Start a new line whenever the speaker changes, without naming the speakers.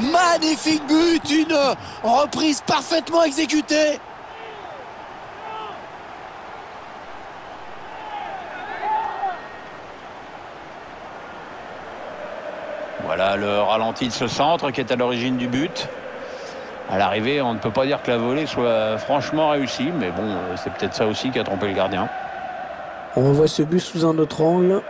Magnifique but, une reprise parfaitement exécutée.
Voilà le ralenti de ce centre qui est à l'origine du but. À l'arrivée, on ne peut pas dire que la volée soit franchement réussie, mais bon, euh, c'est peut-être ça aussi qui a trompé le gardien.
On voit ce but sous un autre angle.